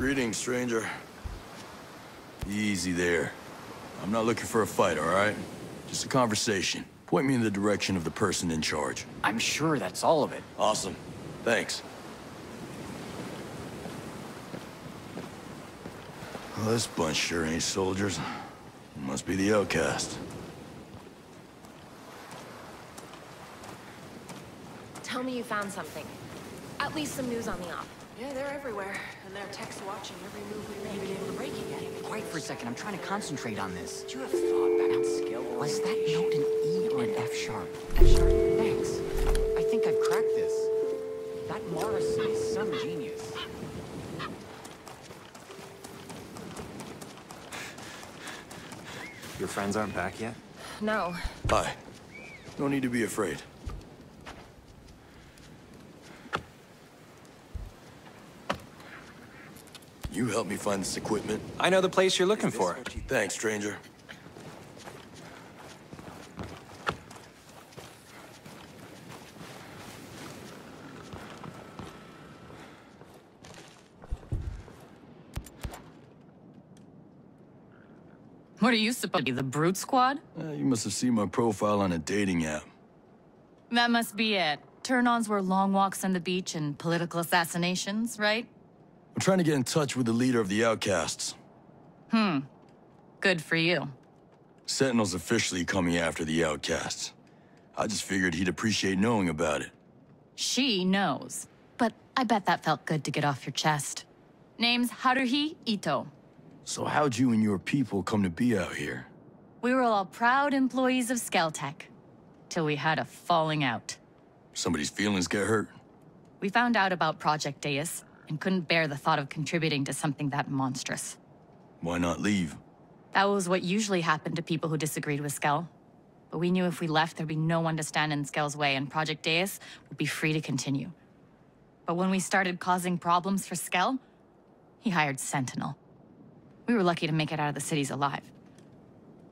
Greetings, stranger. Easy there. I'm not looking for a fight, all right? Just a conversation. Point me in the direction of the person in charge. I'm sure that's all of it. Awesome. Thanks. Well, this bunch sure ain't soldiers. Must be the outcast. Tell me you found something. At least some news on the op. Yeah, they're everywhere, and they're text watching every move we make. Been able to break it yet? Quiet for a second, I'm trying to concentrate on this. Do you have thought back on skill? Was that note an E or an F sharp? F sharp, thanks. I think I've cracked this. That Morrison is some genius. Your friends aren't back yet? No. Hi. No need to be afraid. You help me find this equipment? I know the place you're looking for. Thanks, stranger. What are you supposed to be, the Brute Squad? Uh, you must have seen my profile on a dating app. That must be it. Turn-ons were long walks on the beach and political assassinations, right? I'm trying to get in touch with the leader of the outcasts. Hmm. Good for you. Sentinel's officially coming after the outcasts. I just figured he'd appreciate knowing about it. She knows. But I bet that felt good to get off your chest. Name's Haruhi Ito. So how'd you and your people come to be out here? We were all proud employees of Skeltech. Till we had a falling out. Somebody's feelings get hurt? We found out about Project Deus and couldn't bear the thought of contributing to something that monstrous. Why not leave? That was what usually happened to people who disagreed with Skell. But we knew if we left, there'd be no one to stand in Skell's way, and Project Deus would be free to continue. But when we started causing problems for Skell, he hired Sentinel. We were lucky to make it out of the cities alive.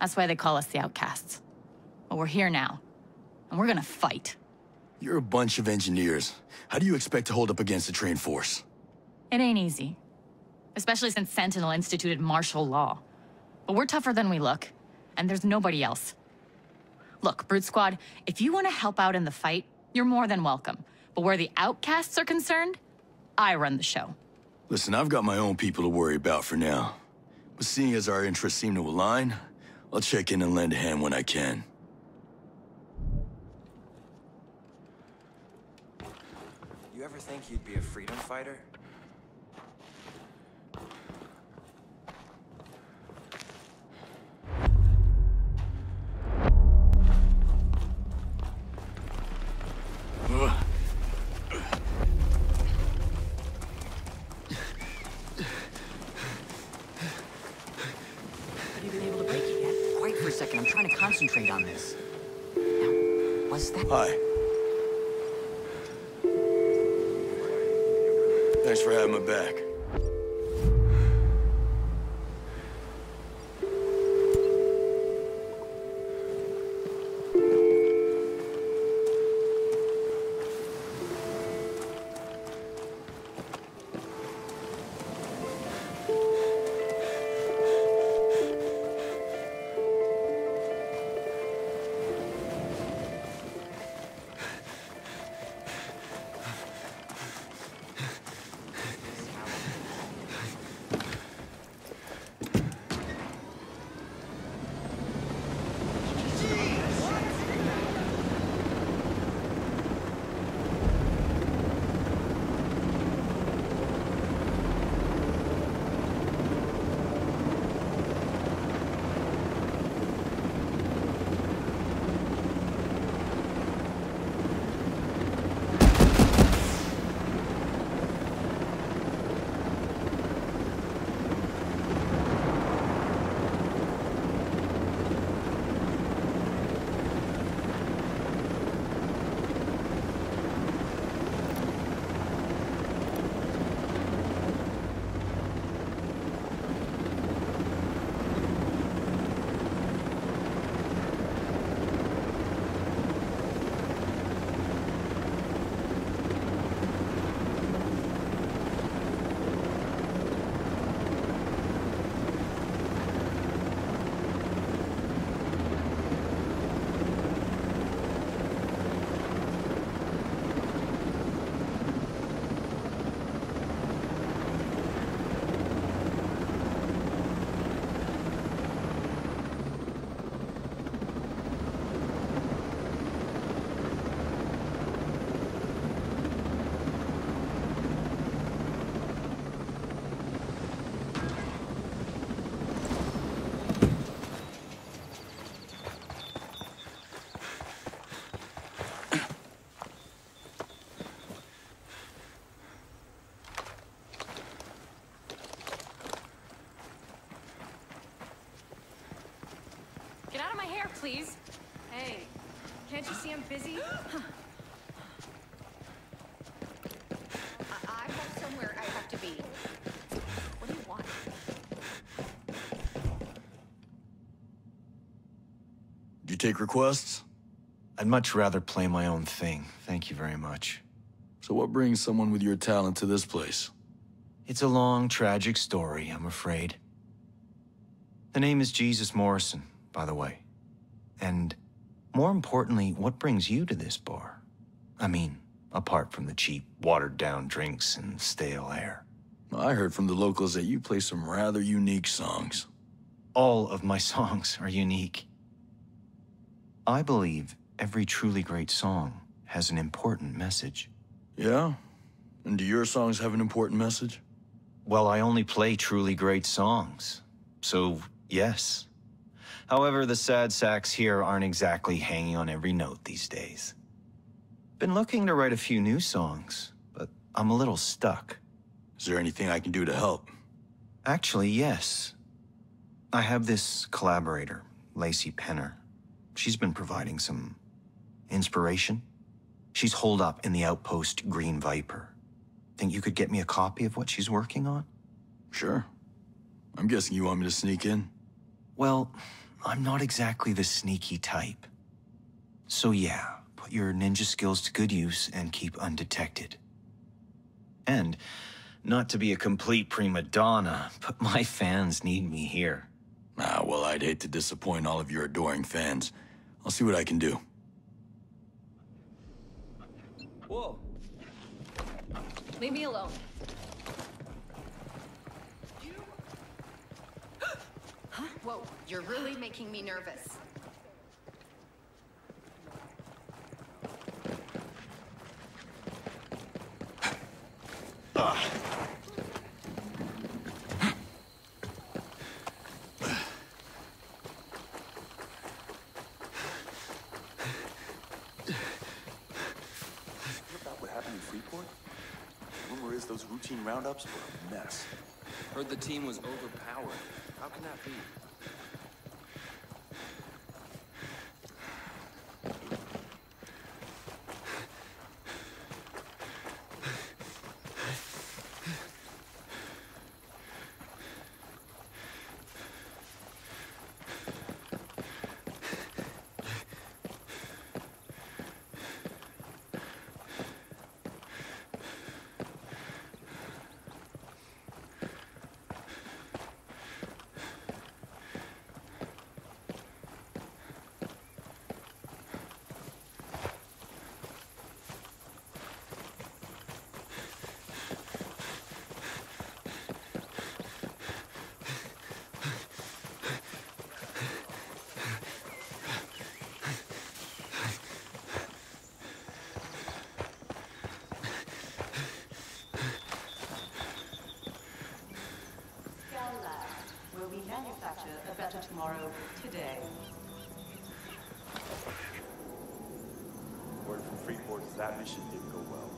That's why they call us the Outcasts. But we're here now, and we're gonna fight. You're a bunch of engineers. How do you expect to hold up against a trained force? It ain't easy. Especially since Sentinel instituted martial law. But we're tougher than we look, and there's nobody else. Look, Brute Squad, if you want to help out in the fight, you're more than welcome. But where the outcasts are concerned, I run the show. Listen, I've got my own people to worry about for now. But seeing as our interests seem to align, I'll check in and lend a hand when I can. You ever think you'd be a freedom fighter? Concentrate on this. Now, was that... Hi. Thanks for having my back. Get out of my hair, please. Hey, can't you see I'm busy? I, I have somewhere I have to be. What do you want? Do you take requests? I'd much rather play my own thing. Thank you very much. So what brings someone with your talent to this place? It's a long, tragic story, I'm afraid. The name is Jesus Morrison, by the way. And more importantly, what brings you to this bar? I mean, apart from the cheap, watered-down drinks and stale air. I heard from the locals that you play some rather unique songs. All of my songs are unique. I believe every truly great song has an important message. Yeah? And do your songs have an important message? Well, I only play truly great songs. So, yes. However, the sad sacks here aren't exactly hanging on every note these days. Been looking to write a few new songs, but I'm a little stuck. Is there anything I can do to help? Actually, yes. I have this collaborator, Lacey Penner. She's been providing some inspiration. She's holed up in the outpost Green Viper. Think you could get me a copy of what she's working on? Sure. I'm guessing you want me to sneak in? Well, I'm not exactly the sneaky type. So yeah, put your ninja skills to good use and keep undetected. And, not to be a complete prima donna, but my fans need me here. Ah, well, I'd hate to disappoint all of your adoring fans. I'll see what I can do. Whoa. Leave me alone. Whoa, you're really making me nervous. Hear about what happened in Freeport? Rumor is those routine roundups were a mess. Heard the team was overpowered. How can that be? Today. Word from Freeport is that mission didn't go well.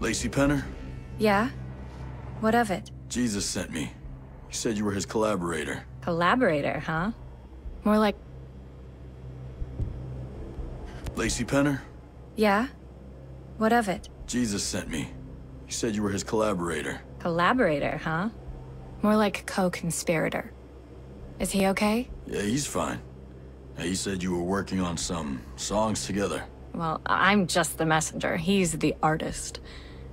Lacey Penner? Yeah? What of it? Jesus sent me. He said you were his collaborator. Collaborator, huh? More like Lacey Penner? Yeah? What of it? Jesus sent me. He said you were his collaborator. Collaborator, huh? more like co-conspirator. Is he okay? Yeah, he's fine. He said you were working on some songs together. Well, I'm just the messenger. He's the artist.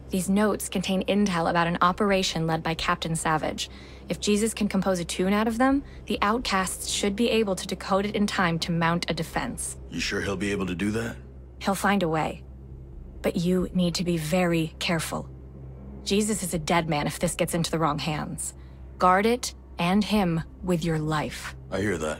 These notes contain intel about an operation led by Captain Savage. If Jesus can compose a tune out of them, the outcasts should be able to decode it in time to mount a defense. You sure he'll be able to do that? He'll find a way. But you need to be very careful. Jesus is a dead man if this gets into the wrong hands. Guard it and him with your life. I hear that.